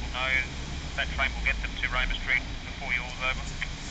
know that train will get them to Roma Street before yours over.